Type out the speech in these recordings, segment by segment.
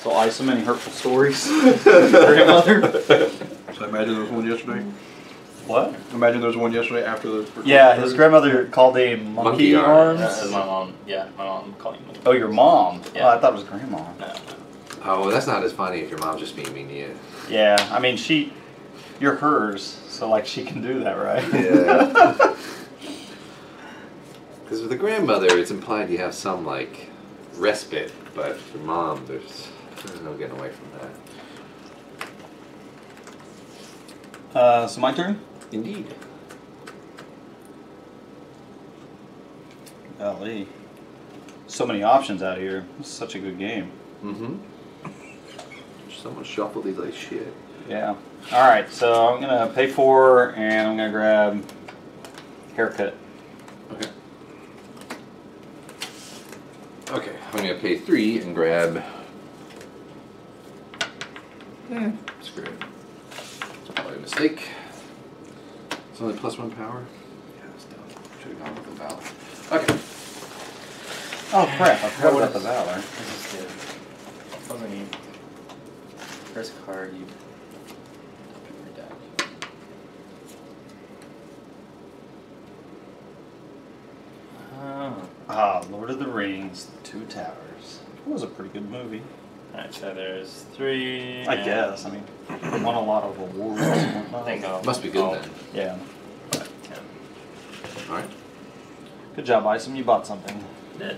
So Isom, many hurtful stories? Grandmother? So I imagine there was one yesterday. What? Imagine there was one yesterday after the. Yeah, his grandmother called a monkey, Monkey arms. arms. That was my mom. Yeah, my mom calling me. Oh, your mom. Yeah. Oh, I thought it was grandma. No. Oh, well, that's not as funny if your mom's just being mean to you. Yeah, I mean she, you're hers, so like she can do that, right? Yeah. Because with the grandmother, it's implied you have some like respite, but for mom, there's, there's no getting away from that. Uh, so my turn. Indeed. Golly, so many options out here. This is such a good game. Mm-hmm. Someone shuffled these like shit. Yeah. All right, so I'm gonna pay four, and I'm gonna grab haircut. Okay. Okay, I'm gonna pay three and grab. Eh, screw it. It's probably a mistake. It's only plus one power. Yeah, it's dumb. Should have gone with the valor. Okay. Oh crap! I forgot about the valor. This is good. When you first card, you pick your deck. Oh. Ah, Lord of the Rings, Two Towers. It was a pretty good movie. Alright, so there's three. I and- guess. I mean, it won a lot of awards and whatnot. I think I'll- Must be good I'll- then. Yeah. Yeah. Alright. Good job, Isom. You bought something. Did.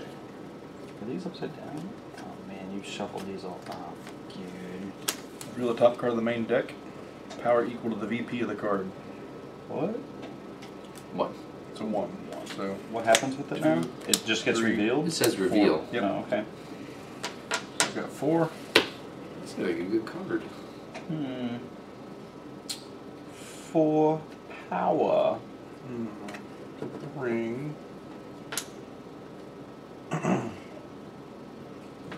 Are these upside down? Oh man, you shuffled these all. Oh, good. Reveal the top card of the main deck. Power equal to the VP of the card. What? What? It's a one. So What happens with it now? It just gets three. revealed. It says reveal. Yep. Oh, okay. Four. It's like a good card. Hmm. For power. Hmm. Ring. I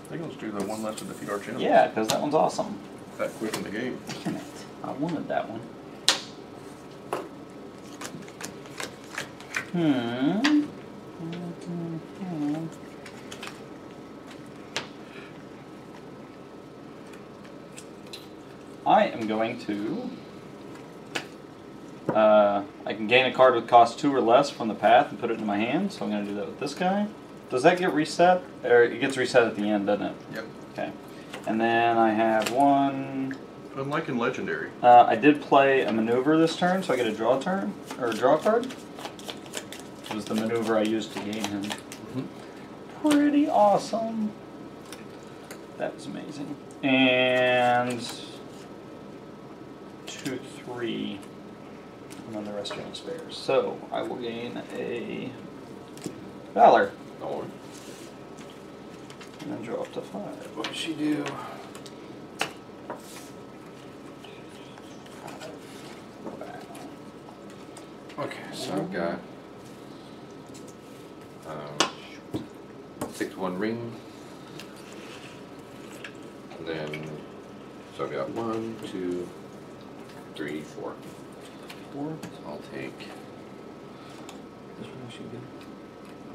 think I'll just do the one less to defeat our channel. Yeah, because that one's awesome. That quick in the game. Damn it. I wanted that one. Hmm. I am going to. Uh, I can gain a card with cost two or less from the path and put it in my hand, so I'm going to do that with this guy. Does that get reset? Or it gets reset at the end, doesn't it? Yep. Okay. And then I have one. Unlike in Legendary. Uh, I did play a maneuver this turn, so I get a draw turn or a draw card. It was the maneuver I used to gain him. Pretty awesome. That was amazing. And two, three, and then the rest are on spares. So I will gain a valor Oh, and then draw up to five. what does she do? Okay, so I've got um, six one ring, and then so I've got one, two, three, four. Four. I'll take. This one actually good.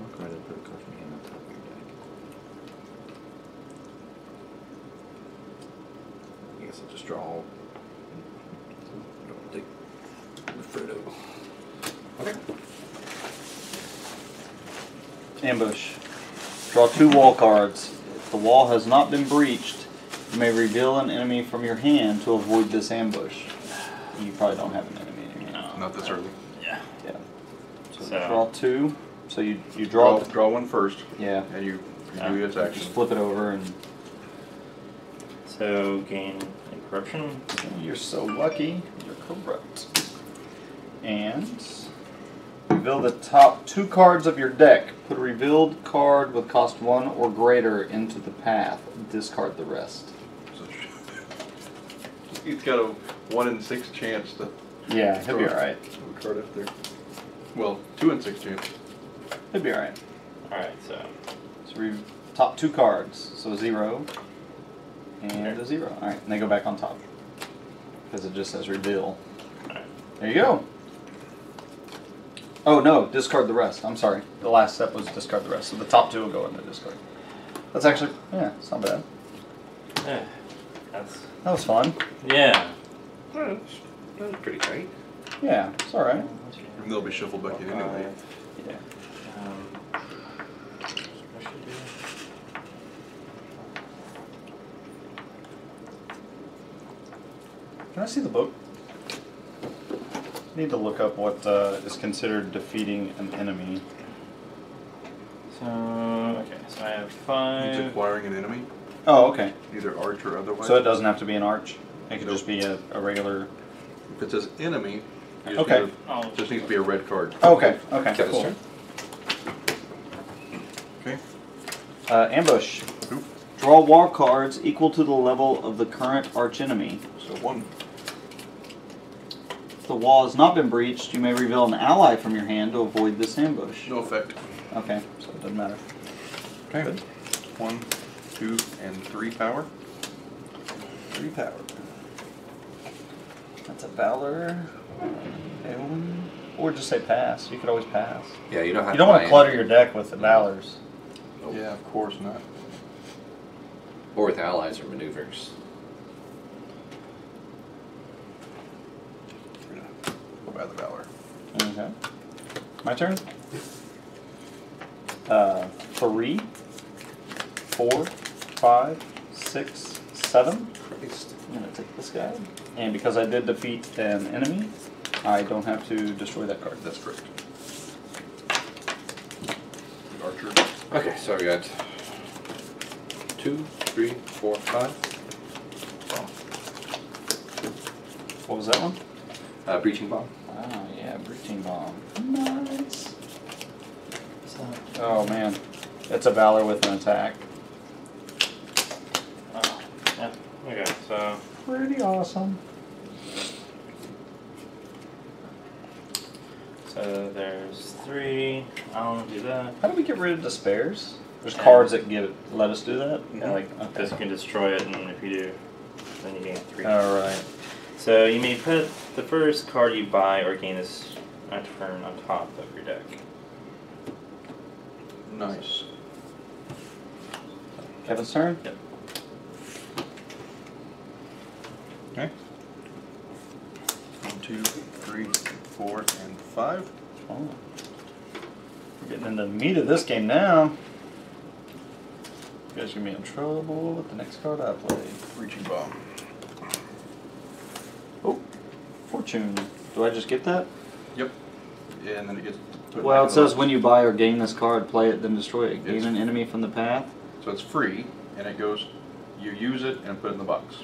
I'll go ahead and put a card from hand on top of your deck. I guess I'll just draw all. Don't take the Frodo. Okay. Ambush. Draw two wall cards. If the wall has not been breached, you may reveal an enemy from your hand to avoid this ambush. You probably don't have an enemy in your hand. No. Not this early. Yeah. Yeah. So, So- draw two. So you you Draw, draw. draw one first, Yeah. and you, you Yeah. do its action. Just flip it over and So gain corruption. you're so lucky. You're corrupt. And reveal the top two cards of your deck. Put a revealed card with cost one or greater into the path. Discard the rest. So He's got a one in six chance to Yeah, he'll be alright. a card up there. Well, two in six chance. He'll be alright. Alright, so So we top two cards. So zero and a zero. Alright, and they go back on top. Because it just says reveal. Alright. There you go. Oh no, discard the rest. I'm sorry. The last step was discard the rest. So the top two will go in the discard. That's actually yeah, it's not bad. Yeah, that's That was fun. yeah. That was, that was pretty tight. Yeah, it's all right. And they'll be shuffled back in anyway. Yeah. Um, what should I do? Can I see the book? I Need to look up what uh, is considered defeating an enemy. So okay, so I have It's five. acquiring an enemy, Oh, okay. either arch or otherwise. So it doesn't have to be an arch. It could Nope. just be a, a regular. If it says enemy, you just Okay. need Oh, a, just needs to be a red card. Okay. Okay. Kevin's Cool. turn. Okay. Uh, ambush. Oop. Draw wall cards equal to the level of the current arch enemy. So one. If the wall has not been breached, you may reveal an ally from your hand to avoid this ambush. No effect. Okay, so it doesn't matter. Okay. Good. One, two, and three power. Three power. That's a Valor. Eowyn. Or just say pass. You could always pass. Yeah, you don't have You don't want to clutter your deck with the Valors. Nope. Yeah, of course not. Or with allies or maneuvers. We're gonna Go by the Valor. Okay. My turn? Uh, three, four, five, six, seven. Christ. I'm gonna take this guy. And because I did defeat an enemy, I don't have to destroy that card. That's correct. The archer. Okay, so I got two, three, four, five. What was that one? Uh, breaching bomb. Oh yeah, breaching bomb. Nice. so, Oh man, it's a valor with an attack. oh, yeah. Okay, so Pretty awesome. so there's three. I'll do that. How do we get rid of the spares? There's Yeah. cards that give let us do that. Yeah, like okay. because you can destroy it, and if you do, then you gain three. All right. So you may put the first card you buy or gain this a turn on top of your deck. Nice. Kevin's turn. Yep. Okay. One, two, three, four, and five. Oh. We're getting into the meat of this game now. You guys are gonna be in trouble with the next card I play. Breaching bomb. Oh, fortune. Do I just get that? Yep. Yeah, and then it gets. put Well, it says box. when you buy or gain this card, play it, then destroy it. Gain It's- an enemy from the path. So it's free, and it goes. You use it and put it in the box.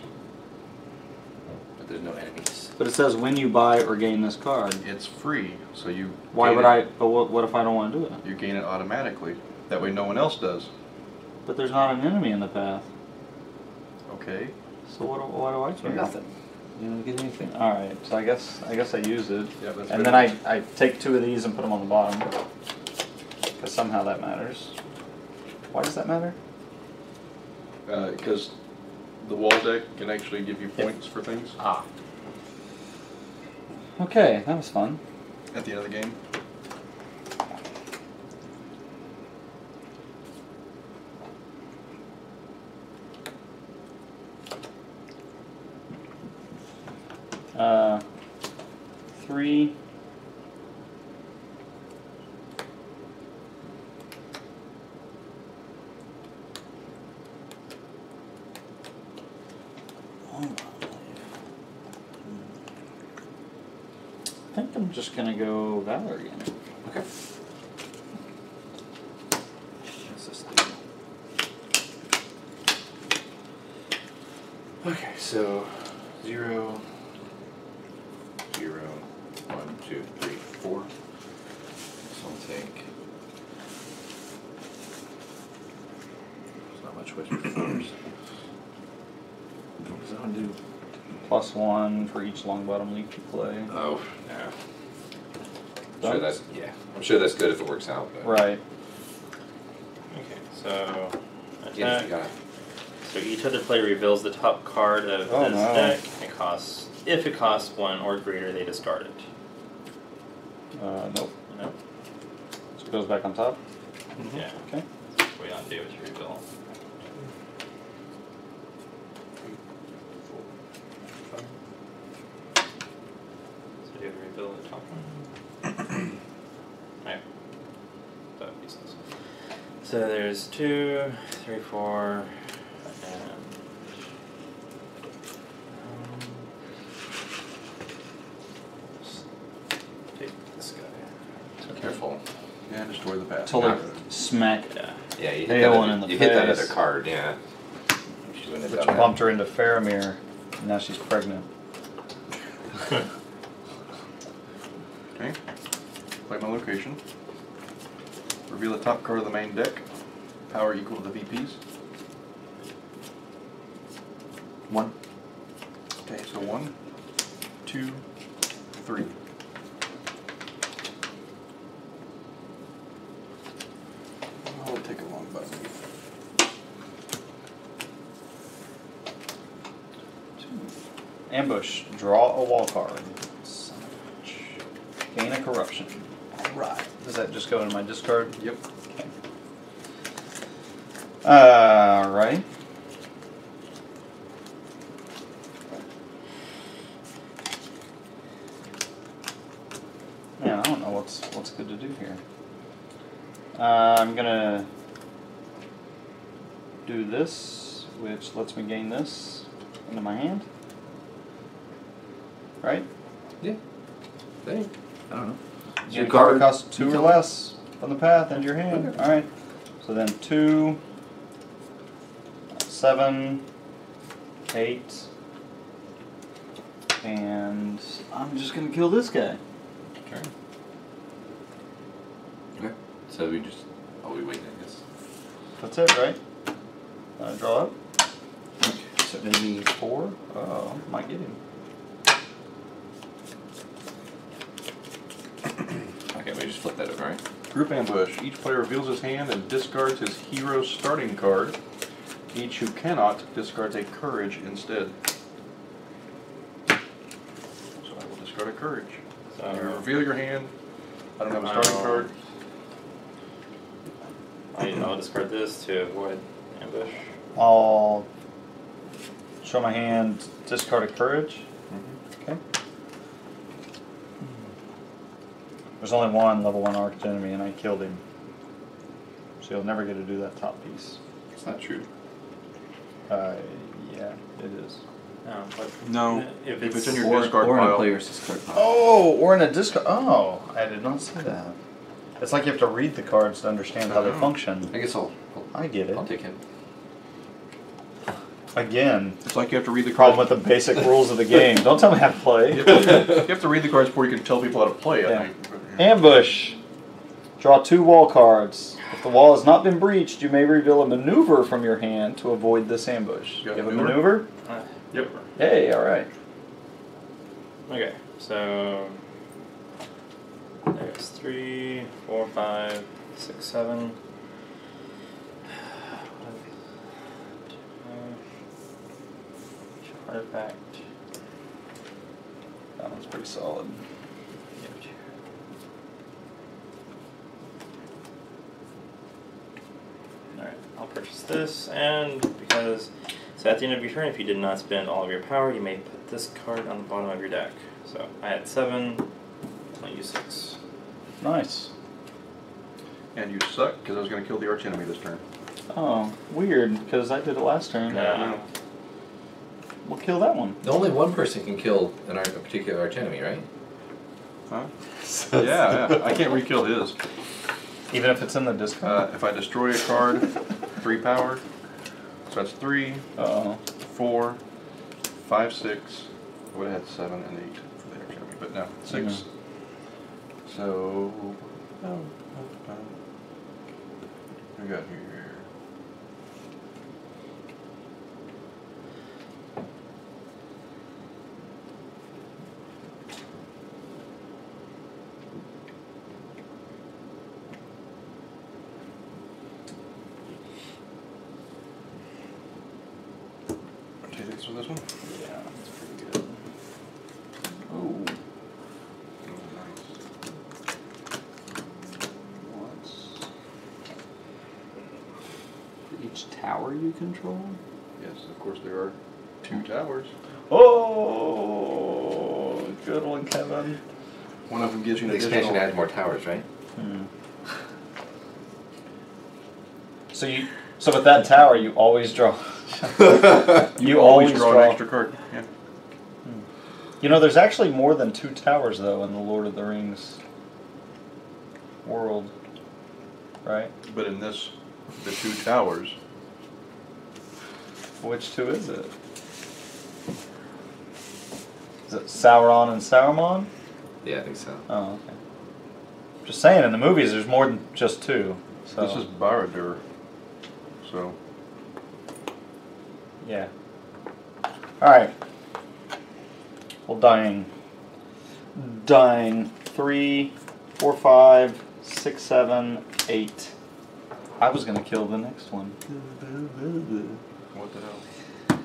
But there's no enemies. But it says when you buy or gain this card. It's free, so you. Why would it- I? But what, what if I don't want to do it? You gain it automatically. That way, no one else does. But there's not an enemy in the path. Okay. So what? do- Why do I care? Nothing. You don't get anything. All right. So I guess I guess I use it, Yeah, that's. and then I I take two of these and put them on the bottom, because somehow that matters. Why does that matter? Because Uh, the wall deck can actually give you Yep. points for things Ah. Okay, that was fun. at the end of the game. Uh, three. I'm just gonna go Valor again. Okay. What's this do? Okay, so zero, zero, one, two, three, four. This will take. There's not much waste for. What does that one do? Plus one for each long bottom leaf you play. Oh. I'm sure that's yeah. I'm sure that's good if it works out. But Right. Okay, so Yeah, attack. you gotta. So each other player reveals the top card of Oh, this no. deck. It costs if it costs one or greater, they discard it. Uh, nope. No. So it goes back on top. Yeah. Okay. That's what you want to do with your reveal. five pieces. So there's two, three, four, and um, let's take this guy. Careful. Yeah, destroy the path. Totally Not- smack. Yeah. Yeah, you hit, Hail that one other, in the you hit that face. other card, yeah. She wouldn't have Which done bumped that. her into Faramir. and Now she's pregnant. Okay. Play my location. Reveal the top card of the main deck. Power equal to the VP's. One. Okay, so one, two, three. Oh, I'll take a Longbottom. Ambush. Draw a wall card. Son of a bitch. Gain a corruption. Alright. Does that just go into my discard? Yep. Okay. Alright. Yeah, I don't know what's what's good to do here. Uh, I'm gonna do this, which lets me gain this into my hand. Right? Yeah. Hey, I don't know. It's Your your card card. costs two or less from the path into your hand. Okay. Alright. So then two, seven, eight, and I'm just gonna kill this guy. Okay. Okay. So we just. Oh, we waiting, I guess. That's it, right? Uh, draw up. So maybe four. Oh, might get him. Okay, we just flip that over, right? Group ambush. Each player reveals his hand and discards his hero starting card. Each who cannot discards a courage instead. So I will discard a courage. So You reveal your hand. I don't have a starting Um, card. I, I'll discard this to avoid ambush. I'll show my hand, discard a courage. Mm-hmm. Okay. There's only one level one arch enemy, and I killed him. So you'll never get to do that top piece. It's not true. Uh, yeah, it is. No, but No. If If it's, it's in your Or, discard or in pile. a player's discard pile. Oh, or in a discard. Oh, I did not see that. It's like you have to read the cards to understand how they Oh. function. I guess I'll. I'll, I get it. I'll take him. Again, It's like you have to read the problem cards. with the basic rules of the game. Don't tell me how to play. you have to read the cards before you can tell people how to play. I Yeah. think. Ambush. Draw two wall cards. If the wall has not been breached, you may reveal a maneuver from your hand to avoid this ambush. You You have a maneuver? uh, Yep. Hey, alright. Okay, so there's three, four, five, six, seven. Artifact. That one's pretty solid. Alright, I'll purchase this, and because so at the end of your turn, if you did not spend all of your power, you may put this card on the bottom of your deck. So I had seven, I'll use six. Nice. And you suck because I was going to kill the arch enemy this turn. Oh, weird, because I did it last turn. Yeah, Yeah. We'll kill that one. Only one person can kill an ar- a particular arch enemy, right? Huh? yeah, yeah. I can't re-kill his. Even if it's in the discard? Uh, if I destroy a card, three power. So that's three, Uh-oh. four, five, six. I would have had seven and eight for the enemy, but no, 6 Mhm. So, oh, oh, oh. we got here? Take this with this one. Yeah, that's pretty good. Oh, Oh, nice. once. For each tower you control? Yes, of course there are two towers. Oh, good one, Kevin. One of them gives you The an expansion adds more towers, right? Hmm. So you, so with that tower, you always draw. You, always, draw, an extra card. Yeah. You know, there's actually more than two towers though in the Lord of the Rings world, right? But in this, the two towers, Which two is it? Is it Sauron and Saruman? Yeah, I think so. Oh, okay. Just saying, in the movies, there's more than just two. So this is Barad-dûr. So yeah. All right. Well, dying. Dying. Three, four, five, six, seven, eight. I was gonna kill the next one. what the hell?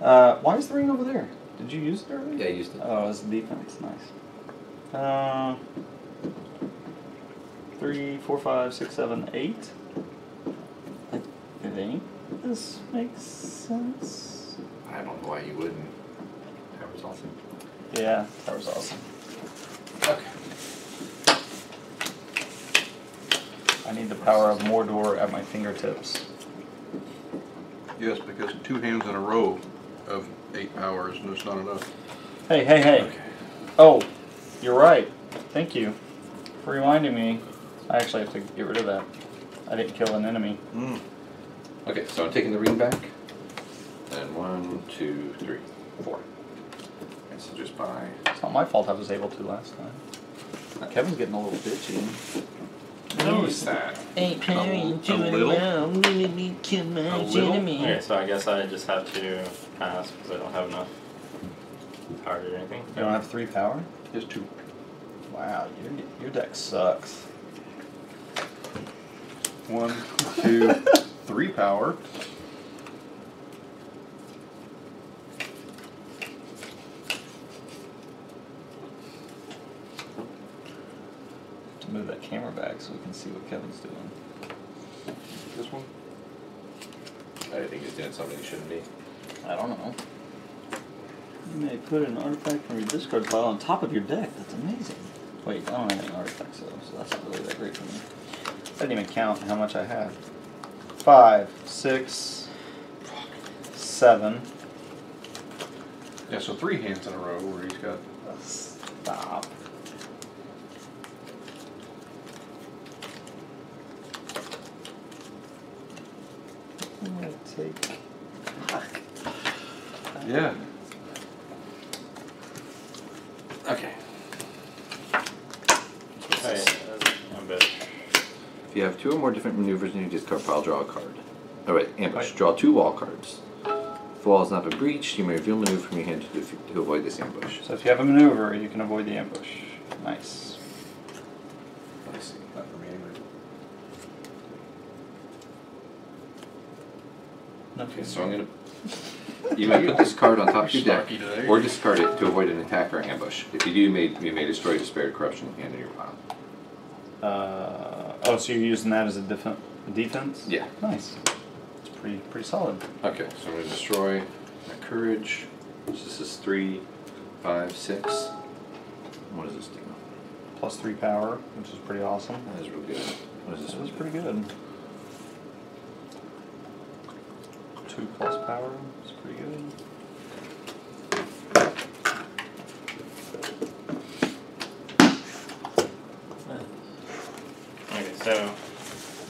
Uh, why is the ring over there? Did you use it earlier? Yeah, I used it. Oh, it's defense. Nice. Uh, three, four, five, six, seven, eight. I think this makes sense. I don't know why you wouldn't. That was awesome. Yeah, that was awesome. Okay. I need the power of Mordor at my fingertips. Yes, because two hands in a row of eight powers, and it's not enough. Hey, hey, hey. Okay. Oh, you're right. Thank you for reminding me. I actually have to get rid of that. I didn't kill an enemy. Mm. Okay, so I'm taking the ring back. And one, two, three, four. Okay, so just by. It's not my fault I was able to last time. Kevin's getting a little bitchy. Notice that. Ain't playing A- a little? around, me, me, kill my A little? Okay, so I guess I just have to pass because I don't have enough power to do anything. You don't have three power? Here's two. Wow, your, your deck sucks. One, two, three power. Move that camera back so we can see what Kevin's doing. This one. I think he's doing something he shouldn't be. I don't know. You may put an artifact from your discard pile on top of your deck. That's amazing. Wait, I don't have any artifacts though, so that's not really that great for me. I didn't even count how much I had. Five, six, seven. Yeah, so three hands in a row where he's got. Stop. I'm gonna take. Yeah. Okay. Okay, that's a bit. If you have two or more different maneuvers in your discard pile, draw a card. Oh wait, ambush. Wait. Draw two wall cards. If the wall has not been breached, you may reveal maneuver from your hand to, to avoid this ambush. So if you have a maneuver, you can avoid the ambush. Nice. Let me see. Not for me anyway. Okay, so I'm gonna. You may put this card on top of your deck, Snarky today. or discard it to avoid an attack or ambush. If you do, you may, you may destroy Despaired Corruption hand in your pile. Uh, oh, so you're using that as a defen- defense? Yeah. Nice. It's pretty pretty solid. Okay, so I'm gonna destroy my courage. So this is three, five, six. What does this do? Plus three power, which is pretty awesome. That is real good. What does this This one was pretty good. Two plus power is pretty good. Okay, so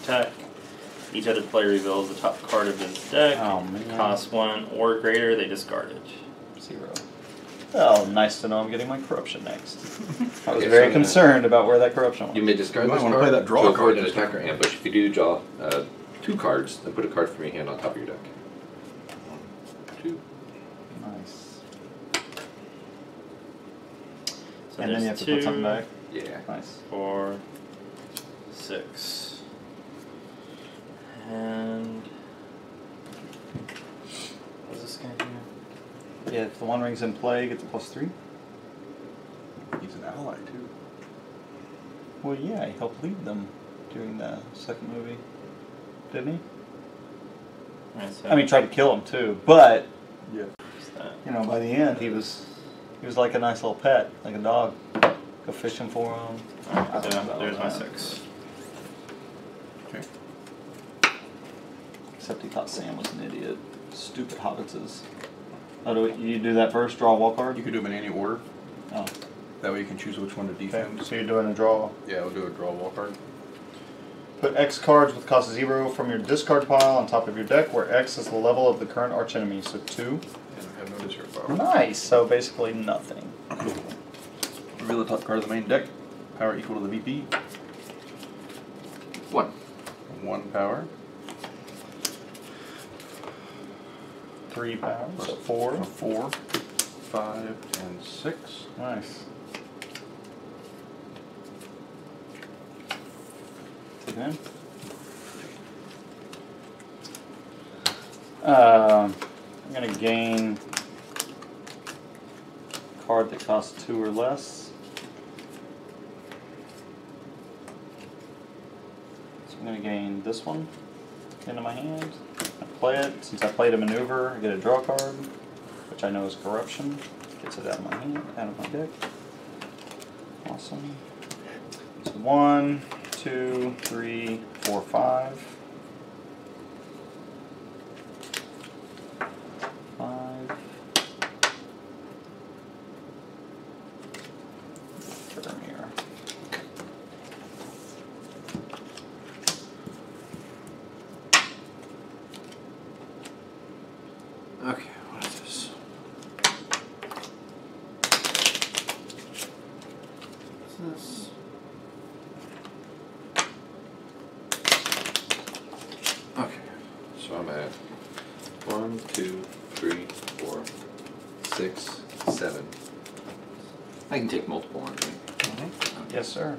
attack. Each other player reveals the top card of his deck. Oh, man. Costs one or greater, they discard it. Zero. Oh, nice to know I'm getting my corruption next. I was Okay, very I'm concerned about where that corruption was. You may discard You might this wanna card play that draw to avoid card an this attack or ambush. If you do, draw uh, two cards, then put a card from your hand on top of your deck. One, two. Nice. So and then you have there's to two, put something back. Yeah. Nice. Four, six. And what's this guy do? Yeah, if the one ring's in play, you get the plus three. He's an ally too. Well, yeah, he helped lead them during the second movie, didn't he? Alright, so I mean, tried to kill him too, but Yeah. you know, by the end, he was he was like a nice little pet, like a dog. Go fishing for him. I Alright, so there's my that. six. Okay. Except he thought Sam was an idiot. Stupid hobbitses. Oh, do we, you do that first? Draw a wall card? You can do them in any order. Oh, That way you can choose which one to Okay, defend. so you're doing a draw. Yeah, we'll do a draw wall card. Put X cards with cost zero from your discard pile on top of your deck, where X is the level of the current archenemy, so two. And I have no discard power. Nice. So basically nothing. Reveal the top card of the main deck. Power equal to the VP. One. One power. Three power, so So four. four, five, and six. Nice. Okay. Um, I'm gonna gain card that costs two or less. So I'm gonna gain this one into my hand. I play it. Since I played a maneuver, I get a draw card, which I know is corruption. Gets it out of my hand, out of my deck. Awesome. So one, two, three, four. Five. Turn here. Okay, what is this? What's this? Okay, so I'm at one, two, three, four, six, seven. I can take multiple on me. Yes, sir.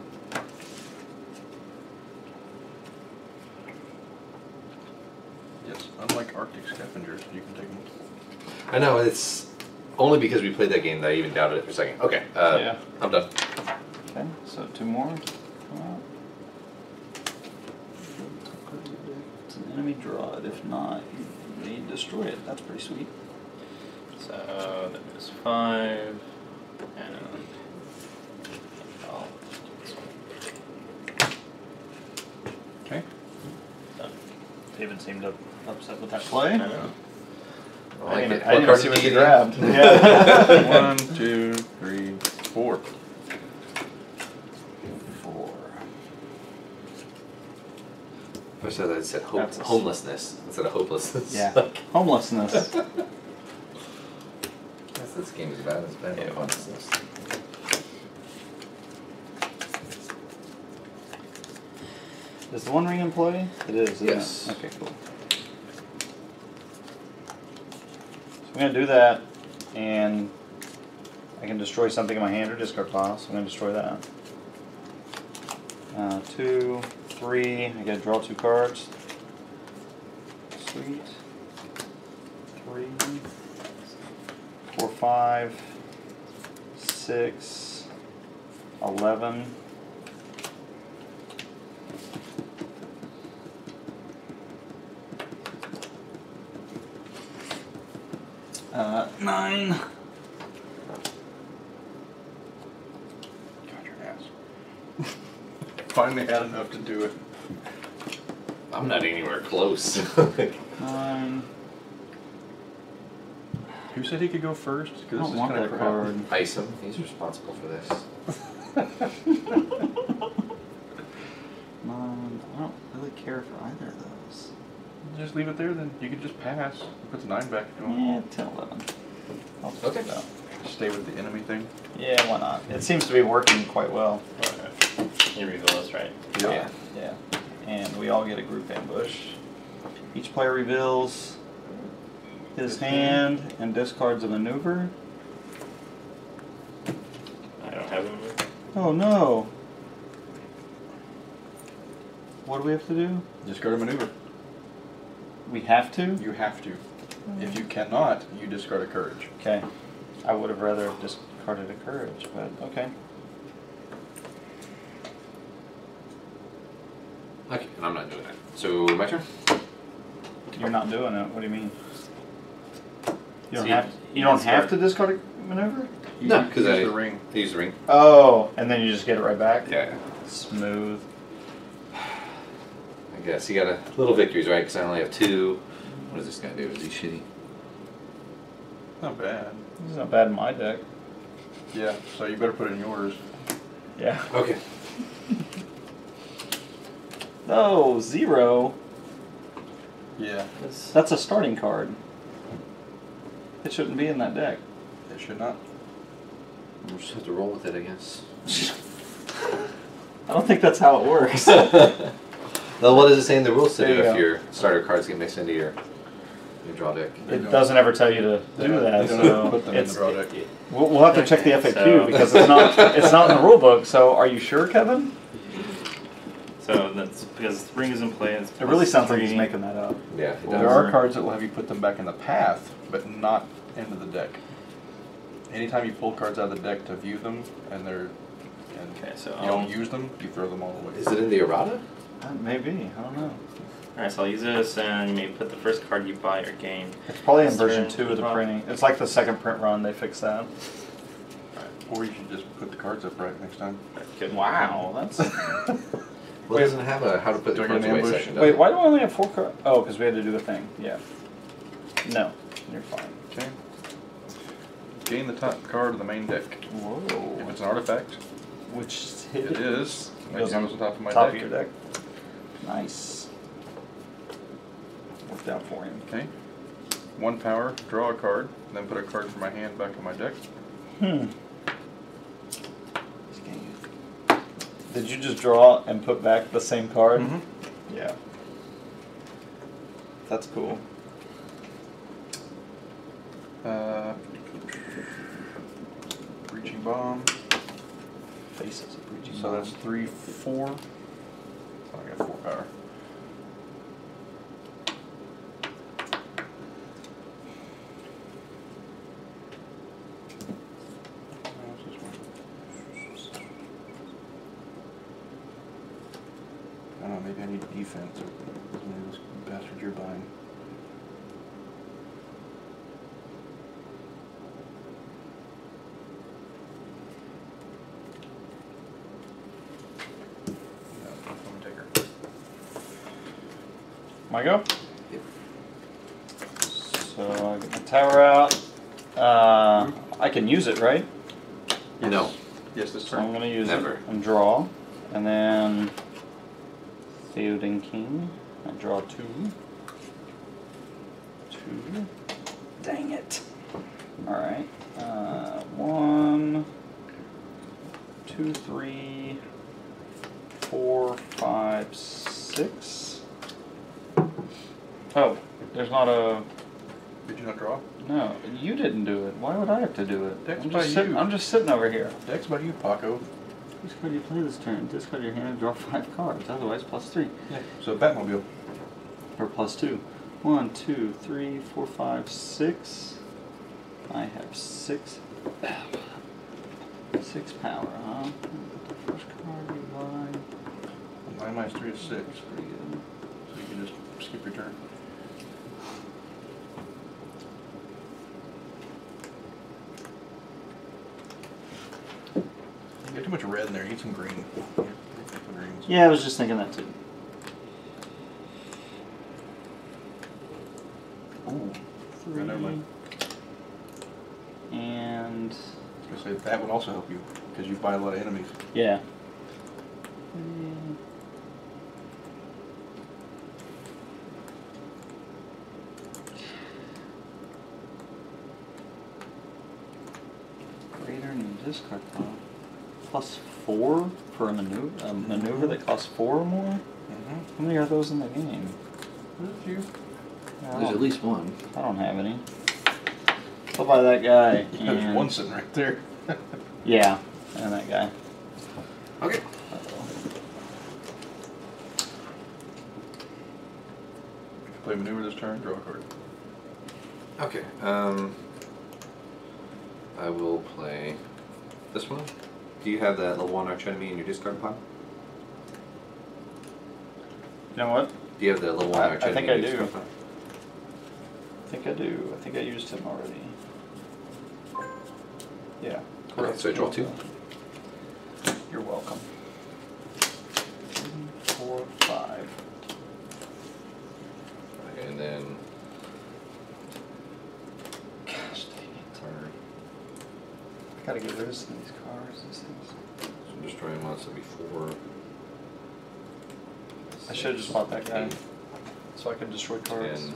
Yes, unlike Arctic Scavengers, you can take them. I know it's only because we played that game that I even doubted it for a second. Okay, uh, Yeah. I'm done. Okay, so two more. Come out. It's an enemy draw it. If not, you may destroy it. That's pretty sweet. So that is five, and oh, this one. Okay. Done. David seemed up- upset with that I play. know. I I didn't, it. I What didn't see did what you you get grabbed. again? Yeah. One, two, three, four. Four. I said I said hope, That's homelessness instead of hopelessness. Yeah. Homelessness. Yes, this game is bad. It's bad. Yeah. homelessness. Is the one ring in play? It is, isn't Yes. it? Okay, cool. So I'm gonna do that, and I can destroy something in my hand or discard pile, so I'm gonna destroy that. Uh, two, three, I gotta draw two cards. Sweet. Three, four, five, six, eleven. Uh, nine. God, you're ass. Finally had enough to do it. I'm not anywhere close. Nine. Who said he could go first? I 'Cause don't this is kinda that crap. card. Ice him. He's responsible for this. Nine. I don't really care for either of those. Just leave it there then. You could just pass. Put the nine back if you want. Yeah, 10, 11. I'll just Okay. do that. Stay with the enemy thing. Yeah, why not? It seems to be working quite well. Okay. You reveal this, right? Yeah. Yeah. And we all get a group ambush. Each player reveals his hand and discards a maneuver. I don't have them. Oh no. What do we have to do? Discard a maneuver. We have to? You have to. If mm. you cannot, you discard a courage. Okay. I would have rather have discarded a courage, but okay. Okay, and I'm not doing that. So my turn. You're not doing it. What do you mean? You don't See, have you you don't have to discard a maneuver? You No, because I the ring. I use the ring. Oh, and then you just get it right back? Yeah. Smooth. I Yeah, you got a little victories, right? Because I only have two. What does this guy do? Is he shitty? Not bad. This is not bad in my deck. Yeah, so you better put it in yours. Yeah. Okay. Oh, zero. Yeah, This, That's a starting card. It shouldn't be in that deck. it should not. We'll just have to roll with it, I guess. I don't think that's how it works. Well, what does it say in the rules to There do you if go. your starter cards get mixed into your your draw deck? They It don't- doesn't ever tell you to They do don't- that, they don't so put them in the it's, draw deck. we'll, we'll have to check the FAQ so- because it's not it's not in the rule book. So are you sure, Kevin? so that's because ring is in play. It's It really plus sounds like he's three. making that up. Yeah, it There does. are cards that will have you put them back in the path, but not into the deck. Anytime you pull cards out of the deck to view them, and they're and Okay, so you don't use them, you throw them all away. Is it in the errata? Uh, maybe I don't know. Alright, so I'll use this, and you may put the first card you buy or gain. It's probably in Is version two of the well- printing. It's like the second print run. They fixed that. Or you should just put the cards up right next time. Good. Wow, that's. Well, it doesn't have a how to put the I get cards an away ambush? section. Wait, why do I only have four cards? Oh, because we had to do a thing. Yeah. No, you're fine. Okay. Gain the top card of the main deck. Whoa. If it's an artifact, Which it is. It Goes on goes on top of my top deck. of your deck. Nice. Worked out for him. Okay. One power, draw a card, then put a card from my hand back in my deck. Hmm. Did you just draw and put back the same card? Mm -hmm. Yeah. That's cool. Uh, breaching bomb. Faces of breaching. So that's three, four. I got four power. I don't know, maybe I need defense or one of those bastards you're buying. No, I'm gonna take her. My go. Yep. So I get my tower out. Uh, I can use it, right? No. Yes, this So I'm gonna use Never. it and draw, and then Theoden King. I draw two. Two. Dang it! All right. Uh, one, two, three, four, five, six. Oh, there's not a. Did you not draw? No, you didn't do it. Why would I have to do it? Deck's I'm by just, sitting, you. I'm just sitting over here. Deck's by you, Paco. Which card do you play this turn? Discard your hand and draw five cards. Otherwise, plus three. Yeah. So Batmobile. Or plus two. One, two, three, four, five, six. I have six. Six power, huh? The first card you buy. Nine minus three is six. That's pretty good. So you can just skip your turn. You got too much red in there. Need some green. Yeah, some greens. Yeah, I was just thinking that too. Ooh, three. Yeah, never mind. And I was say that would also help you because you buy a lot of enemies. yeah. Three. Greater than discard pile. Plus four for a maneuver, a maneuver that costs four or more? Mm-hmm. How many are those in the game? There's you. There's at least one. I don't have any. I'll buy that guy. There's and- one sitting right there. Yeah, and that guy. Okay. Play maneuver this turn. Draw a card. Okay. Um. I will play this one. Do you have that level one arch enemy in your discard pile? You know what? Do you have the level one I- arch I think in I do. pile? I think I do. I think I used him already. Yeah. Okay, so I draw two. You're welcome. Three, four, five. Gotta get rid of some of these cars. These things. So destroying once, that'd be four. I should have just bought that guy, so I can destroy cards. Ten.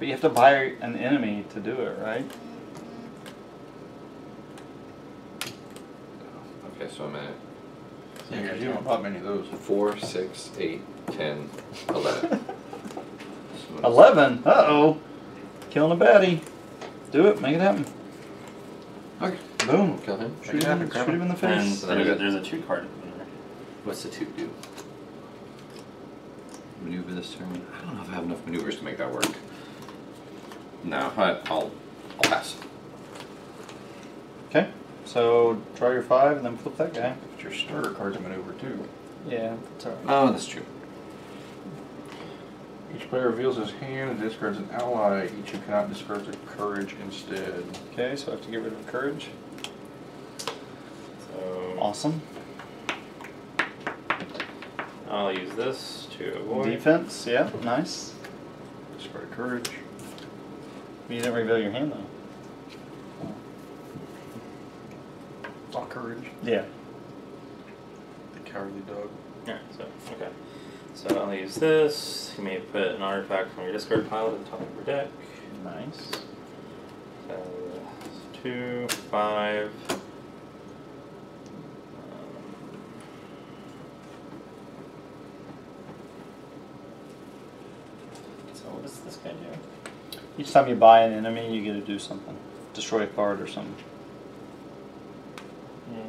But you have to buy an enemy to do it, right? Okay, so I'm at Yeah, 'cause you don't bought many of those. four, six, eight, ten, eleven. So Eleven. Uh oh. Killing a baddie. Do it. Make it happen. Okay. Boom. Kill him. Shoot him, in- shoot him in the And face. then there's, there's a two card in there. What's the two do? Maneuver this turn. I don't know if I have enough maneuvers to make that work. No, I, I'll I'll pass. Okay. So draw your five and then flip that guy. But your starter card's a maneuver too. Yeah. That's alright. Oh, that's true. Each player reveals his hand and discards an ally. Each who cannot discard their courage instead. Okay. So I have to get rid of courage. So Awesome. I'll use this to avoid. Defense. Yeah. Nice. Discard a courage. You didn't reveal your hand though. It's all courage. Yeah. The cowardly dog. Yeah, so, okay. So I'll use this. You may put an artifact from your discard pile at the top of your deck. Nice. So, two, five. Um, So what does this guy do? Each time you buy an enemy, you get to do something. Destroy a card or something. Hmm.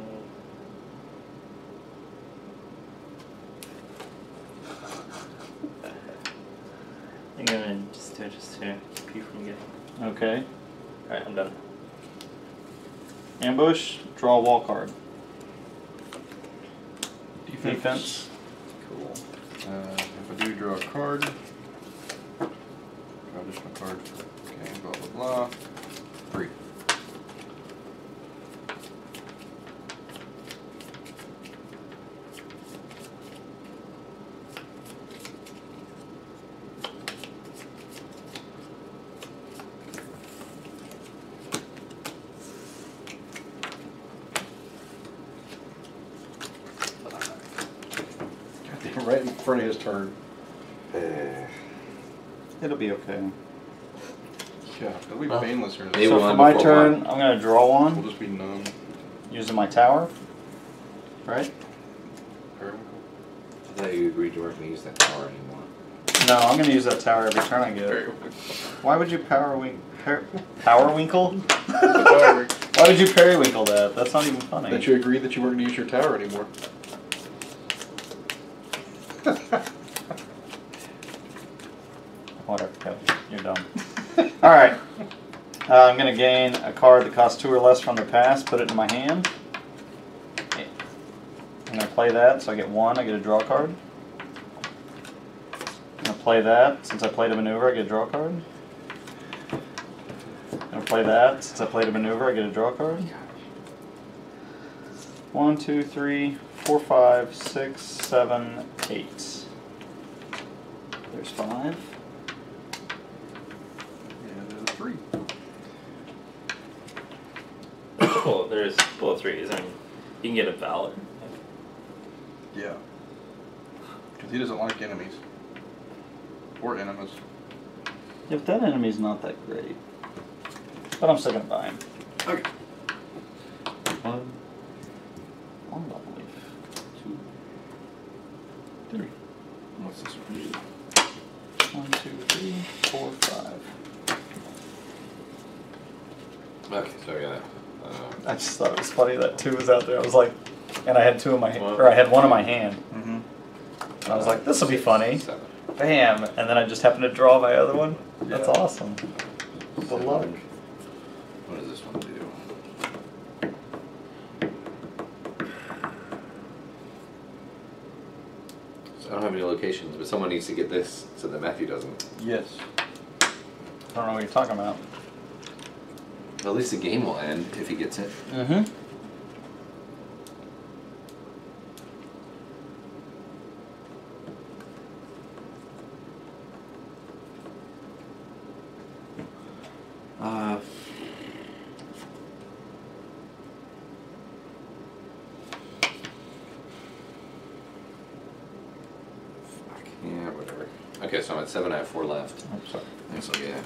I'm gonna just do it just to keep you from getting. Okay. Alright, I'm done. Ambush. Draw a wall card. Defense. Cool. Uh, if I do draw a card, draw additional card. Okay, blah blah blah. Three. Right in front of his turn. It'll be okay. Yeah, it'll be Well, painless here. maybe so one for my before turn, one. I'm gonna draw one. We'll one just be numb. using my tower. Right? Periwinkle. I thought you agreed you weren't gonna use that power anymore. No, I'm gonna use that tower every turn I get. Periwinkle. Why would you power wink? Per- power winkle? Periwinkle. Why would you periwinkle that? That's not even funny. That you agreed that you weren't gonna use your tower anymore. Whatever, Kevin. You're dumb. Alright. Uh, I'm going to gain a card that costs two or less from the past, put it in my hand. I'm going to play that, so I get one, I get a draw card. I'm going to play that, since I played a maneuver, I get a draw card. I'm going to play that, since I played a maneuver, I get a draw card. One, two, three, four, five, six, seven, eight. There's five. Yeah, there's a three. well, there's well threes. I mean, you can get a valor. Yeah. Because he doesn't like enemies. Or enemies. Yeah, but that enemy's not that great. But I'm still gonna buy him. Okay. One. One level leaf. Two. Three. What's this one do? One, two, three, four, five. Okay, so I got I just thought it was funny that two was out there. I was like, and I had two in my hand, or I had one in my hand. Mm-hmm. And I was like, this will be funny. seven. Bam! And then I just happened to draw my other one. That's Yeah. awesome. Good luck. What does this one do? So I don't have any locations, but someone needs to get this so that Matthew doesn't. Yes. I don't know what you're talking about. At least the game will end if he gets it. Mm hmm. Uh, yeah, whatever. Okay, so I'm at seven. I have four left. I'm sorry. So yeah.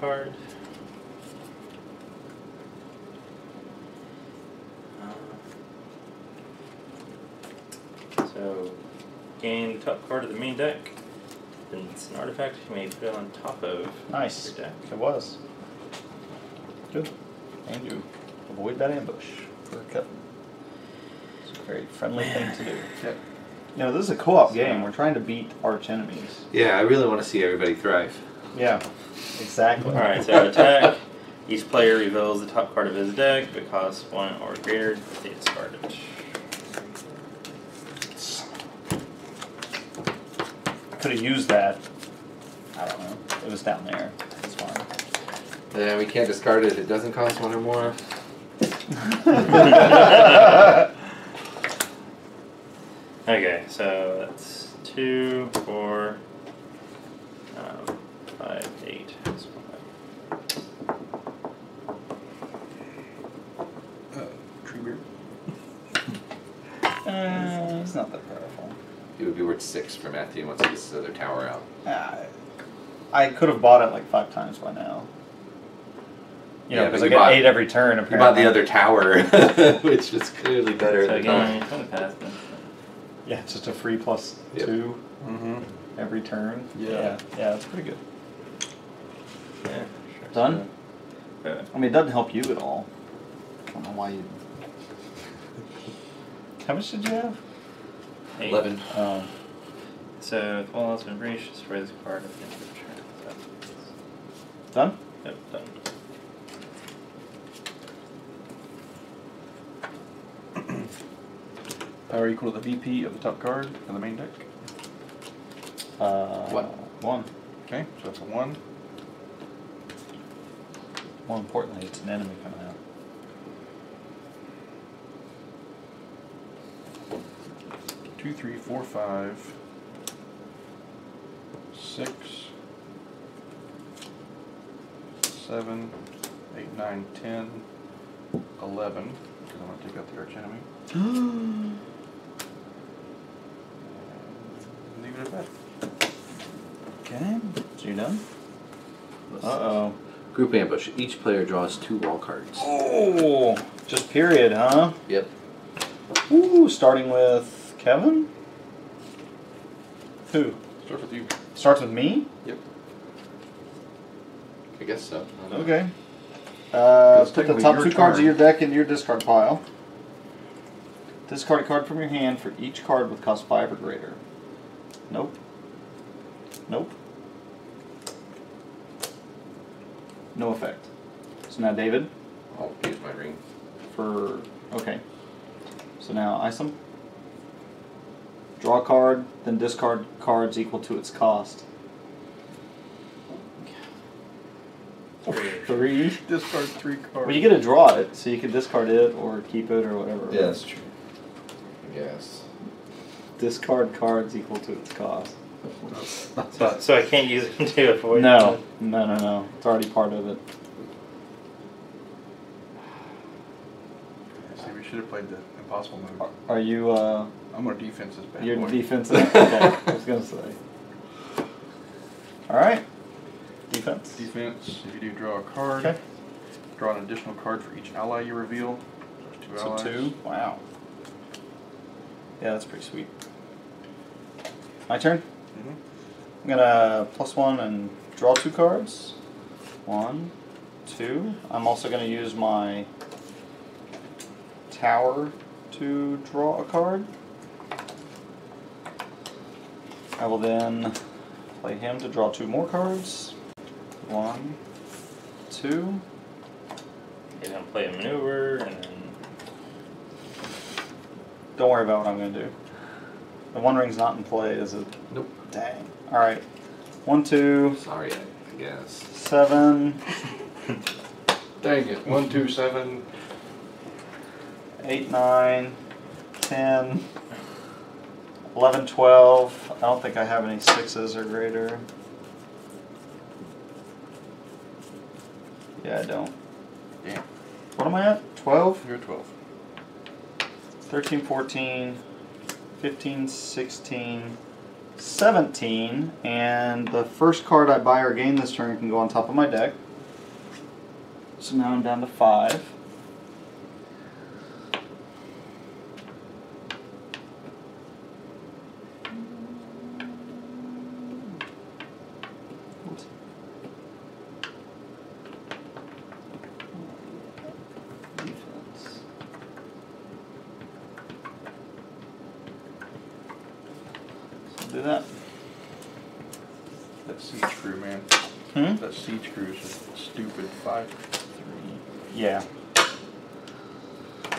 Card. Uh, So, gain the top card of the main deck. Then it's an artifact, you may put it on top of Nice. your deck. It was. Good. And you avoid that ambush for Kevin. It's a very friendly thing to do. Yep. You know, this is a co-op game. We're trying to beat arch enemies. Yeah, I really want to see everybody thrive. Yeah, exactly. Alright, so attack. Each player reveals the top card of his deck. If it costs one or greater, they discard it. I could have used that. I don't know. It was down there. It's fine. Yeah, we can't discard it it doesn't cost one or more. Okay, so that's two, four, um, five, eight. That's five. Uh, Treebeard. Uh, it's not that powerful. It would at six for Matthew once he gets his other tower out. Ah, I could have bought it like five times by now. You know, Yeah, because but I get bought- eight every turn. You Apparently. bought the other tower, which was clearly better So at again, from the past. Yeah, it's just a free plus Yep. two Mm-hmm. every turn. Yeah. yeah, yeah, that's pretty good. Yeah, sure. Done? So, uh, I mean, it doesn't help you at all. I don't know why you. How much did you have? Eight. Eleven. Oh, So, if all else been breached, destroy this card at the end of the turn. So, done. yep, done. Power equal to the VP of the top card of the main deck. Uh, What? One. Okay, so that's a one. More importantly, it's an enemy coming out. Two, three, four, five, six, seven, eight, nine, ten, eleven. Because I'm gonna take out the arch enemy. And Leave it at that. Okay, so you're done? Uh oh. Group ambush. Each player draws two wall cards. Oh, just period, huh? Yep. Ooh, starting with Kevin. Who? Start with you. Starts with me. Yep. I guess so. I. Okay. Uh, put the top two cards of your deck into your discard pile. Discard a card from your hand for each card with cost five or greater. Nope. Nope. No effect. So now David I'll use my ring. for okay. So now Isom. Draw a card, then discard cards equal to its cost. Three. Three. Discard three cards. Well, you get to draw it, so you can discard it or keep it or whatever. Yeah, that's true. Yes. Discard cards equal to its cost. So, so I can't use it to avoid No, no, no, no. It's already part of it. See, we should have played the impossible move. Are, are you, uh, I'm gonna defense this bad your boy. defensive? okay, I was gonna say. Alright. Defense. Defense. If you do draw a card, Okay. draw an additional card for each ally you reveal. There's two So allies. two. Wow. Yeah, that's pretty sweet. My turn? Mhm. I'm gonna plus one and draw two cards. One, two. I'm also gonna use my tower to draw a card. I will then play him to draw two more cards. One, two. You're gonna play a maneuver and then Don't worry about what I'm gonna do. The one ring's not in play, is it? Nope. Dang. Alright. One, two, Sorry, I, I guess. seven, Dang it. One, two, seven. 8, 9, 10, 11, 12. I don't think I have any 6s or greater. Yeah, I don't. Damn. What am I at? 12? You're 12. 13, 14, 15, 16, 17. And the first card I buy or gain this turn can go on top of my deck. So now I'm down to 5. Stupid. Five, three. Yeah.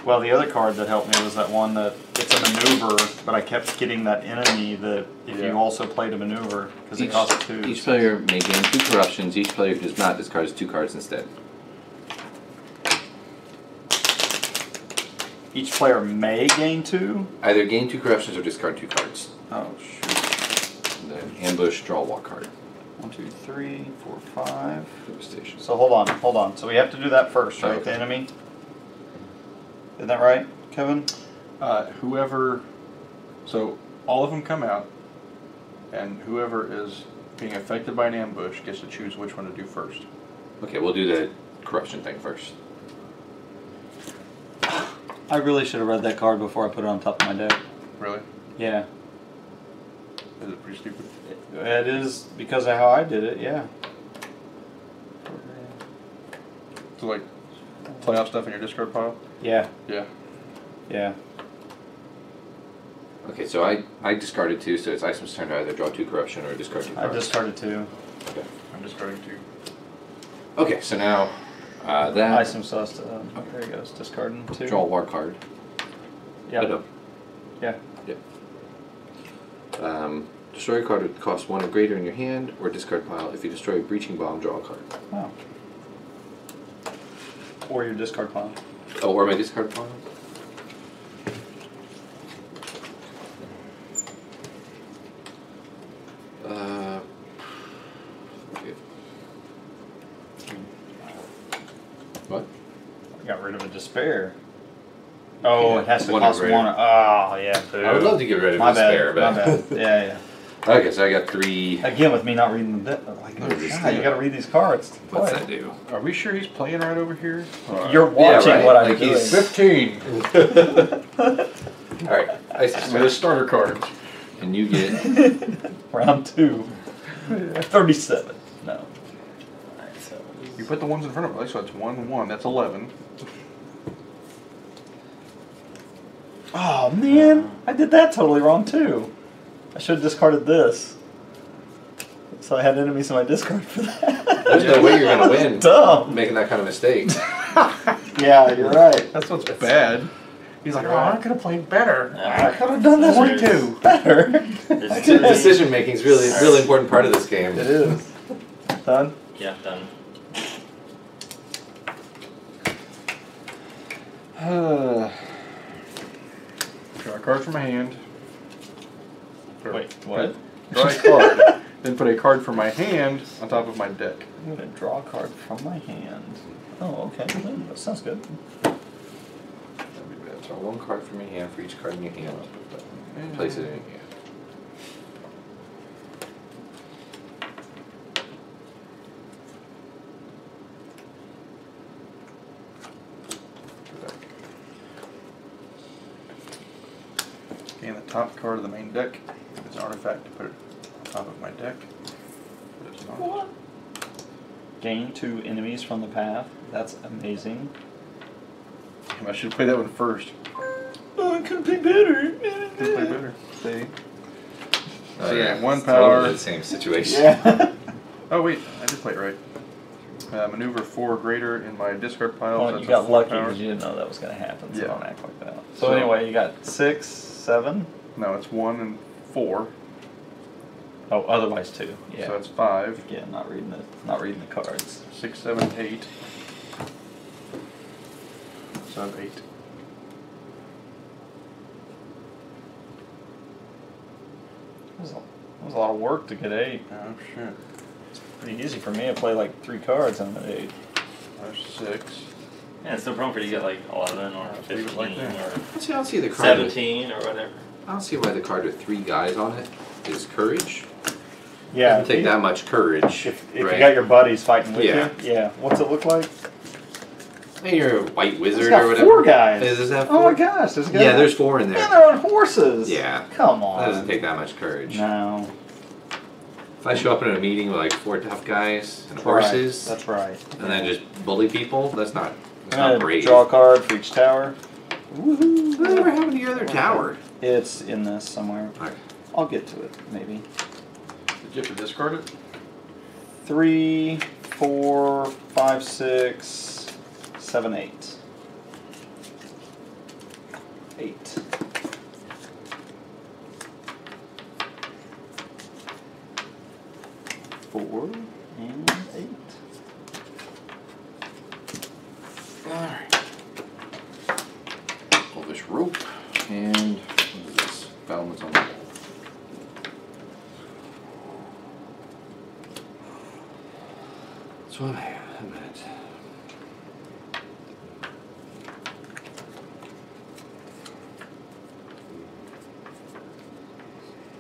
Well, the other card that helped me was that one that it's a maneuver, but I kept getting that enemy that if Yeah. you also played a maneuver because it Each- costs two. Each player may gain two corruptions. Each player who does not discards two cards instead. Each player may gain two. Either gain two corruptions or discard two cards. Oh shoot! And then ambush, draw, walk card. One, two, three, four, five. Devastation. So hold on, hold on. So we have to do that first, right? Okay. The enemy. Isn't that right, Kevin? Uh, whoever, so all of them come out, and whoever is being affected by an ambush gets to choose which one to do first. Okay, we'll do the corruption thing first. I really should have read that card before I put it on top of my deck. Really? Yeah. Is it pretty stupid? It is because of how I did it, yeah. To like play off stuff in your discard pile? Yeah, Yeah. yeah. Okay, so I, I discarded two, so it's Isom's turn to either draw two corruption or discard two I cards. discarded two. Okay. I'm discarding two. Okay, so now uh, that Isom sus to, um, there he goes, discarding two. draw a war card. Yeah. Uh, no. Yeah. Um, destroy a card that costs one or greater in your hand, or discard pile. If you destroy a breaching bomb, draw a card. Oh. Or your discard pile. Oh, or my discard pile. Uh, okay. What? I got rid of a despair. Oh, Yeah, it has to one cost one. Oh, yeah. Boo. I would love to get rid of my despair, bad. but My bad. Yeah, yeah. okay, so I got three. Again, with me not reading the bit, like, No, oh, God, you got to read these cards. What's play. that do? Are we sure he's playing right over here? You're watching right, what I'm like doing. he's- 15 All right, I with his starter cards. and you get Round two. Thirty-seven. No. Alright, so You put the ones in front of it, so it's 1 1. That's 11. Oh man, I did that totally wrong too. I should have discarded this. So I had enemies in my discard for that. There's no way you're gonna win. Dumb. making that kind of mistake. Yeah, you're right. That's what's bad. He's like, oh, I could have played better. I could have done this Forty-two. better. There's two. Decision making is really, really important part of this game. It is. Done. Yeah, done. Uh, draw a card from my hand. Or Wait, what? Draw a card. then put a card from my hand on top of my deck. I'm gonna draw a card from my hand. Oh, okay. That sounds good. That'd be bad. Draw one card from your hand for each card in your hand. Place it in your hand. And the top card of the main deck artifact to put it on top of my deck. But it's not. Gain two enemies from the path. That's amazing. Damn, I should play that one first. Oh, it could be better. Could play better. See? So yeah, one it's totally power. the same situation. Yeah. Oh wait, I did play it right. Uh, maneuver four or greater in my discard pile. so well, that's you got lucky because you didn't know that was gonna happen. So Yeah. don't act like that. So, So- anyway, you got six, seven. No, it's one and four. Oh, otherwise two. Yeah. So that's five, Again, not reading the not reading the cards. six, seven, eight. So I have eight. was a, that was a lot of work to get eight. Oh shit. Pretty easy for me. I play like three cards and I'm at eight. There's six. Yeah, it's no problem for you to get like 11 or Leave it 15 like that. or See, I don't see the card. 17 or whatever. I don't see why the card with three guys on it is courage. Yeah. Doesn't take you- that much courage, If, if right? you got your buddies fighting with Yeah. you, yeah. What's it look like? Hey, you're a white wizard got or whatever. four guys. It have Oh my gosh, there's. Yeah, there's four in there. And they're on horses. Yeah. Come on. That doesn't take that much courage. No. If I show up in a meeting with like four tough guys and That's horses, Right. That's right. and then just bully people, that's not that's not brave. draw a card for each tower. Woohoo! Whatever happened to your other tower? It's in this somewhere. Okay. I'll get to it, maybe. Did you have to discard it? Three, four, five, six, seven, eight. Eight. Four and eight. Alright. Pull this rope and what is this? Battlements on the wall. So I'm at, I'm at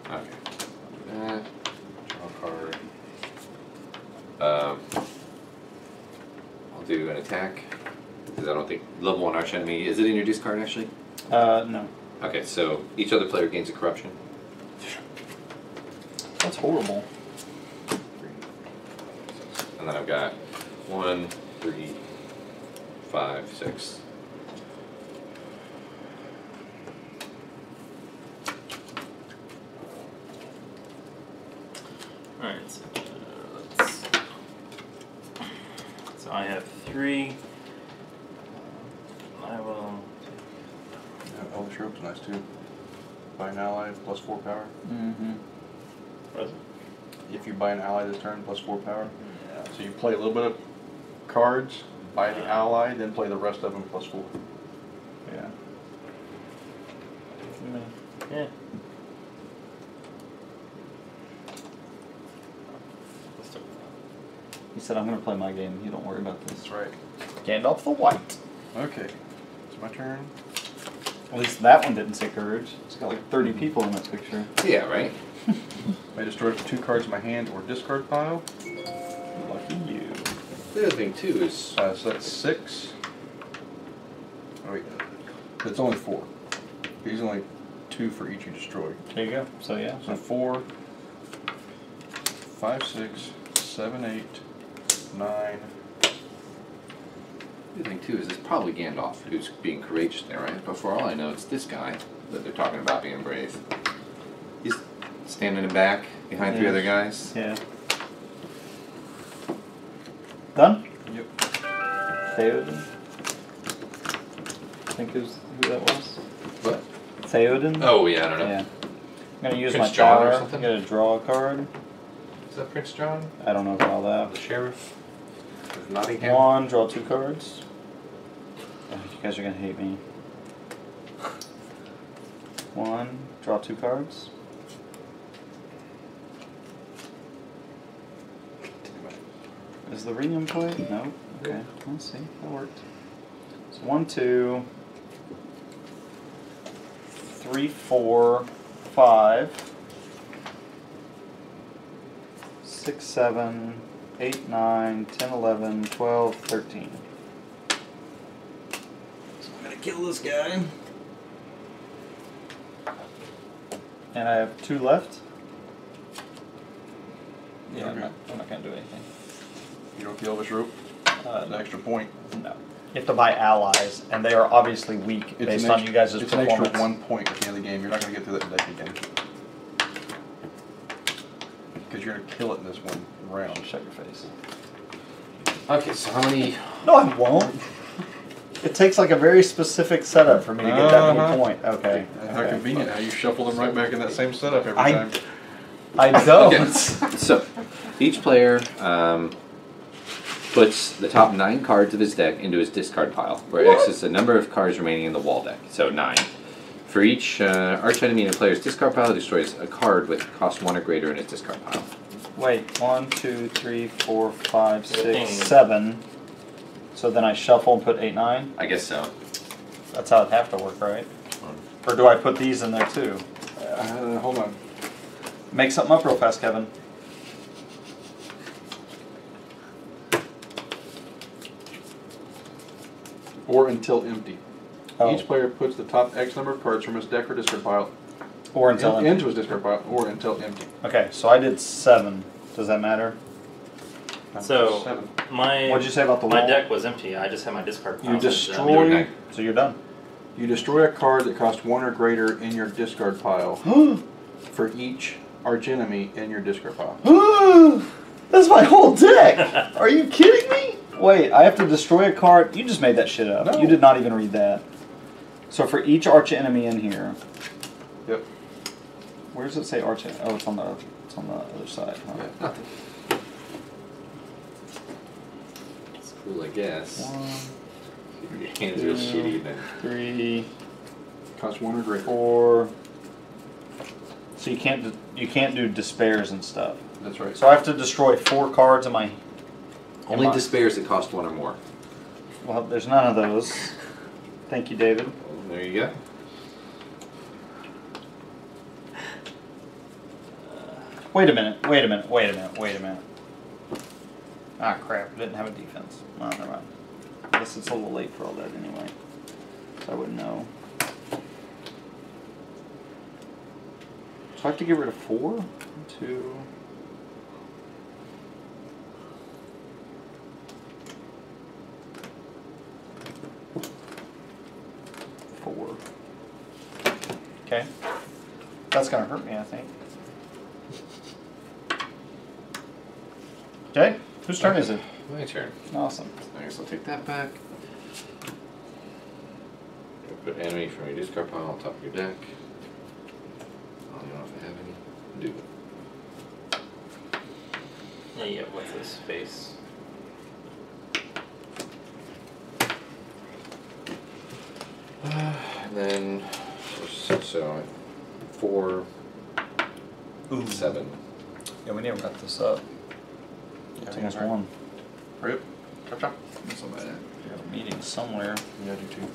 Okay. That. Draw a card. Um I'll do an attack. Because I don't think level one arch enemy is it in your discard actually? Uh, no. Okay, so each other player gains a corruption. That's horrible. And then I've got one, three, five, six. Alright, so uh, let's. So I have three. I will. Yeah, Elvish Rope's nice too. Buy an ally, plus four power. Mm-hmm. What is it? If you buy an ally this turn, plus four power. So you play a little bit of cards, buy the ally, then play the rest of them plus four. Yeah. Yeah. Let's start He said, I'm going to play my game. You don't worry about this. That's right. Gandalf the White. Okay, it's my turn. At least that one didn't say courage. It's got like 30 people in that picture. Yeah, right? I destroy up two cards in my hand or discard pile. Lucky. The other thing too is Uh, so that's six. Oh wait, it's only four. These are only two for each you destroy. There you go. So yeah. So four, five, six, seven, eight, nine. the other thing too is it's probably Gandalf who's being courageous there, right? But for all I know, it's this guy that they're talking about being brave. He's standing in back behind three other guys. Yeah. Done? Yep. Theoden? I think who's, who that was? What? Theoden? Oh yeah, I don't know. Yeah. I'm gonna use Prince my John or tower. I'm gonna draw a card. Is that Prince John? I don't know about all The sheriff Nottingham. One, draw two cards. Oh, you guys are gonna hate me. One, draw two cards. Is the ring in play? No. Okay, let's see. That worked. So one, two, three, four, five, six, seven, eight, nine, ten, eleven, twelve, thirteen. So I'm gonna kill this guy. And I have two left. Yeah, I'm, not, I'm not gonna do anything. You don't kill this rope. Uh, An extra point. no. You have to buy allies, and they are obviously weak It's based an on extra- you guys' It's performance. an extra one point at the end of the game. You're not going to get through that deck again. Because you're going to kill it in this one round. Shut your face. Okay, so how many? No, I won't. It takes like a very specific setup for me to get that Uh-huh. many point. Okay. How okay. convenient how you shuffle them right back in that same setup every I- time. I don't. Okay. So, each player um, puts the top nine cards of his deck into his discard pile, where X is the number of cards remaining in the wall deck. So nine. For each uh, arch enemy in a player's discard pile, destroys a card with cost one or greater in its discard pile. Wait, one, two, three, four, five, Good six, thing. seven. So then I shuffle and put eight, nine. I guess so. That's how it'd have to work, right? Or do I put these in there too? Uh, hold on. Make something up real fast, Kevin. Or until empty. Oh. Each player puts the top X number of cards from his deck or discard pile Or until in- empty. into his discard pile, or until empty. Okay, so I did seven. Does that matter? So Seven. my What'd you say about the my wall? deck was empty. I just had my discard. Pile you destroy. deck. So you're done. You destroy a card that costs one or greater in your discard pile for each archenemy in your discard pile. That's my whole deck. Are you kidding me? Wait, I have to destroy a card. You just made that shit up. No. You did not even read that. So for each arch enemy in here, Yep. where does it say arch? Oh, it's on the it's on the other side. Huh? Yeah, nothing. It's cool, I guess. One, Your hands two. shitty then. three, Costs one or greater. four. So you can't you can't do despairs and stuff. That's right. So I have to destroy four cards in my. Only my- despairs that cost one or more. Well, there's none of those. Thank you, David. Well, there you go. Wait a minute, wait a minute, wait a minute, wait a minute. Ah, crap, I didn't have a defense. Well, never mind. I guess it's a little late for all that anyway. So I wouldn't know. So I have to get rid of four? Two. Four. Okay. That's gonna hurt me, I think. Okay, whose turn is it? My turn. Awesome. I guess I'll take that back. Put enemy from your discard pile on top of your deck. I don't know if I have any. Do Yeah, yeah. What's this face? And then so, so four, seven. Yeah, we need to wrap this up. Yeah, Take us right. one. Rip. Chop chop. Something like that. We have a meeting somewhere. Yeah, I do too.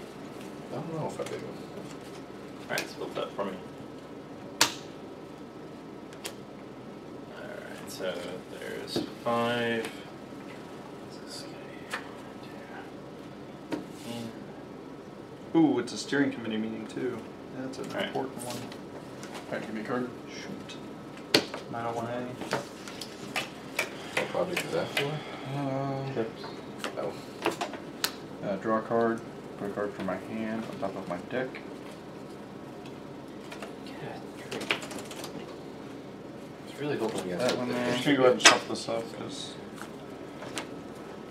I don't know if I do. Alright, split that for me. Alright, so there's five. What's this guy? Two. Ooh, it's a steering committee meeting too. That's an Alright. important one. Alright, give me a card. Shoot. 901A. What project is that for? Uh, Tips. Oh. uh, draw a card. Put a card from my hand on top of my deck. God, great. I was really hoping you guys That one there. I'm gonna go ahead and shuffle this up because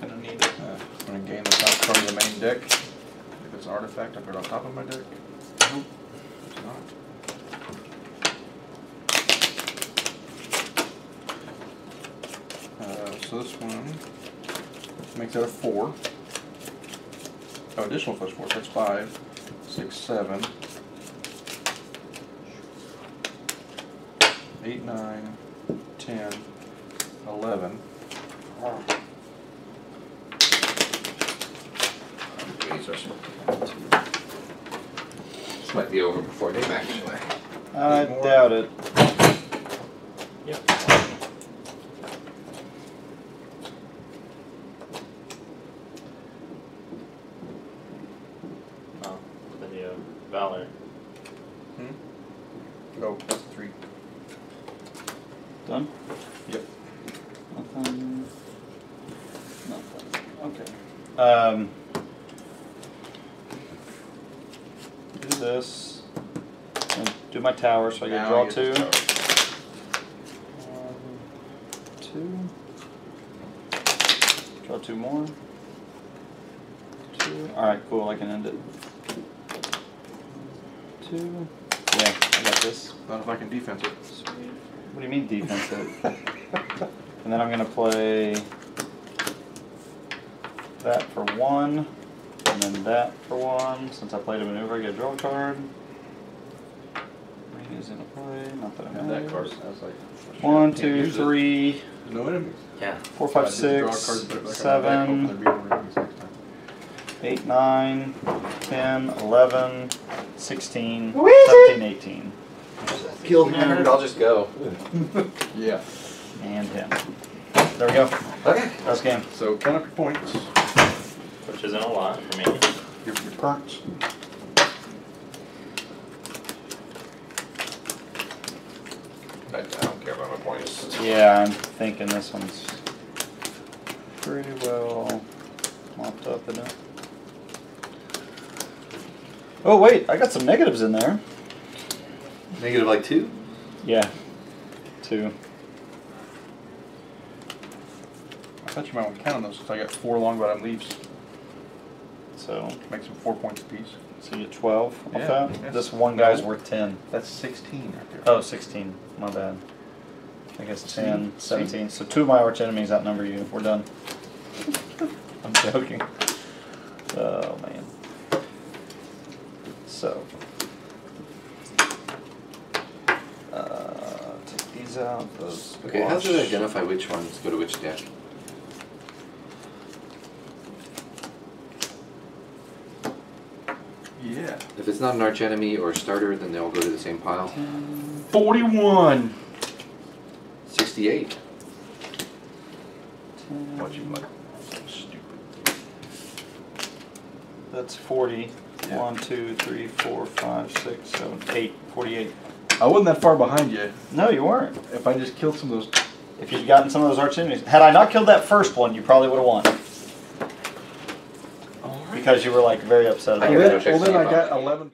I gonna need it. Uh, I'm gonna gain the top card of the main deck. If it's an artifact, I put it on top of my deck. Nope. It's not. Uh, so this one makes that a four. Oh, additional plus four, that's five, six, seven, eight, nine, ten, eleven. Eight, nine, ten, eleven. These are some- This might be over before they game actually. I Need more? doubt it. Yep. Oh, the uh, Valor. Oh, that's a three. Done? Yep. Nothing. Nothing. Okay. Um. Do this. And do my tower so I get draw two. get the tower. One, two. Draw two more. Two. Alright, cool, I can end it. Two. Yeah, I got this. Not if I can defense it. Sweet. What do you mean defensive? and then I'm gonna play that for one, and then that for one. Since I played a maneuver, I get a draw card. enemies in a play. Not that I And know. that card, I was like. shit, One, can't two, use it. three, No enemies. Yeah. four, So I five, had to draw a six, card and put it back on my deck, hoping seven, there'd be more enemies next time. eight, nine, ten, eleven, sixteen, Wheezy. seventeen, eighteen. Kill him. I'll just go. Yeah. And him. There we go. Okay. Last game. So count up your points, Which isn't a lot for me. your, your perks. I, I don't care about my points. Yeah, I'm thinking this one's pretty well mopped up in it. Oh wait, I got some negatives in there. Negative like two? Yeah, two. I thought you might want to count on those since I got four Longbottom Leaves. So, Makes them four points apiece. so you get 12 off Yeah, that. This one guy's worth 10. That's sixteen right there. Oh, 16. My bad. I guess See? 10, 17. So two of my arch enemies outnumber you. We're done. I'm joking. Oh, man. So. Uh, take these out. Those Okay, how does it identify which ones go to which deck? Yeah. If it's not an arch enemy or a starter, then they all go to the same pile. Forty-one. 68. What you like? Stupid. That's 40. Yeah. 1, 2, 3, 4, 5, 6, 7, 8. 48. I wasn't that far behind you. No, you weren't. If I just killed some of those, If you'd gotten some of those arch enemies. Had I not killed that first one, you probably would have won. Because you were like very upset about gotta it. well then I got eleven.